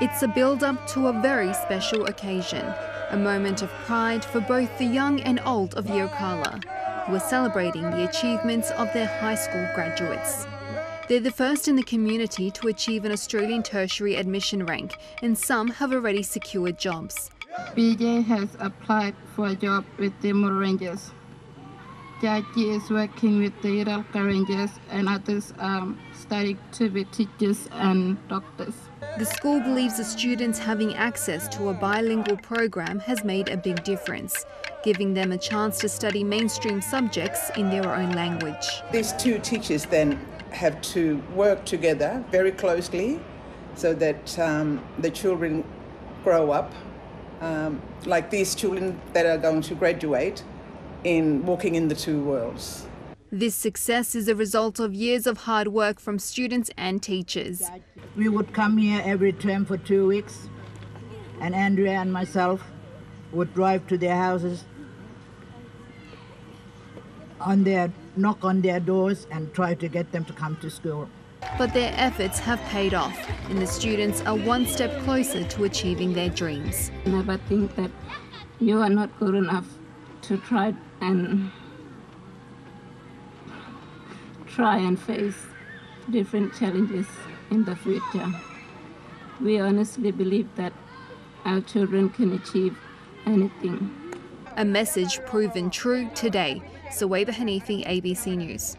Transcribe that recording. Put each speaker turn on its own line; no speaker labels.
It's a build up to a very special occasion, a moment of pride for both the young and old of Yirrkala, who are celebrating the achievements of their high school graduates. They're the first in the community to achieve an Australian tertiary admission rank, and some have already secured jobs.
BJ has applied for a job with the Dhimurru Rangers. Jaji is working with the Yirrkala Rangers and others are studying to be teachers and doctors.
The school believes the students having access to a bilingual program has made a big difference, giving them a chance to study mainstream subjects in their own language.
These two teachers then have to work together very closely so that um, the children grow up um, like these children that are going to graduate in walking in the two worlds.
This success is a result of years of hard work from students and teachers.
We would come here every term for two weeks, and Andrea and myself would drive to their houses, on their knock on their doors, and try to get them to come to school.
But their efforts have paid off, and the students are one step closer to achieving their dreams.
Never think that you are not good enough to try and try and face different challenges in the future. We honestly believe that our children can achieve anything.
A message proven true today. Suwaiba Hanifi, ABC News.